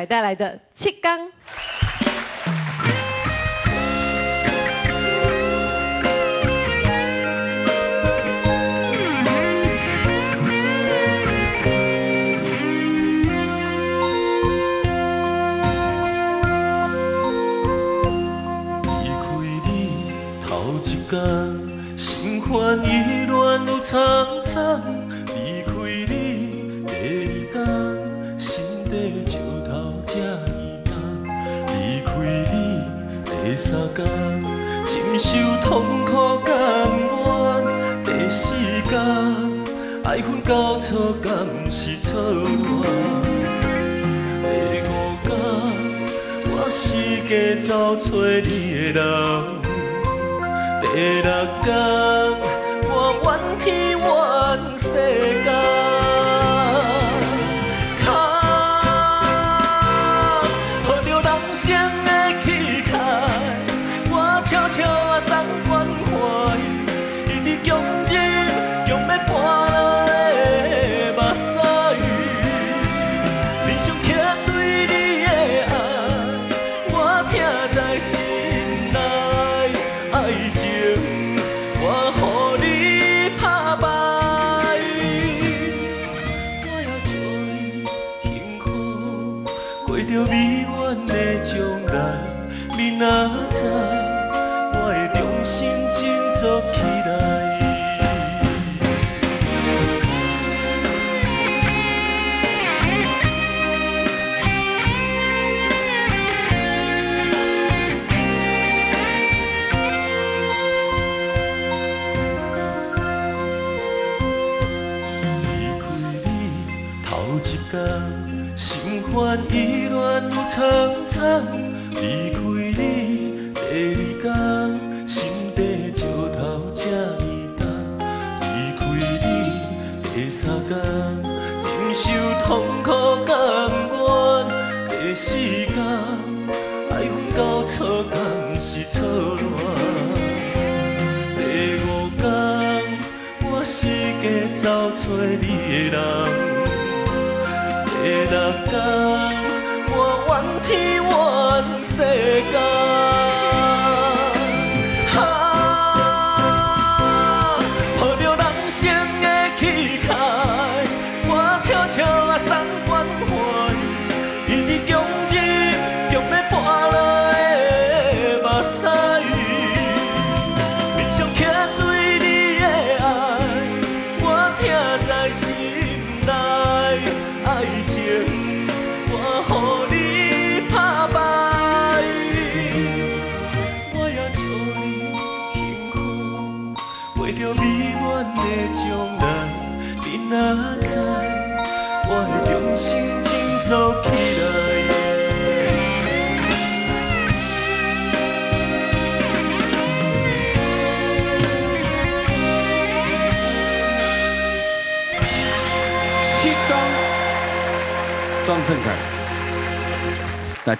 还带来的七缸。心烦意乱有苍苍，第三天，忍受痛苦甘愿。第四天，爱恨交错，敢是错乱？第五天，我四界找找你的人。第六天，我怨天强忍强要含下的目屎，脸上刻对你的爱，我痛在心内。爱情我予你打败，我也祝你幸福，过着美满的将来。你哪知我会重新振作起？烦意乱苍苍，离开你第二天，心底石头这呢重，离开你第三天，忍受痛苦甘愿，第四天，爱恨交错更是错乱，第五天，我是假走找你的人。难干，我问天，问世。为着美满的将来，你哪知我的重心振作起来。张正凯，那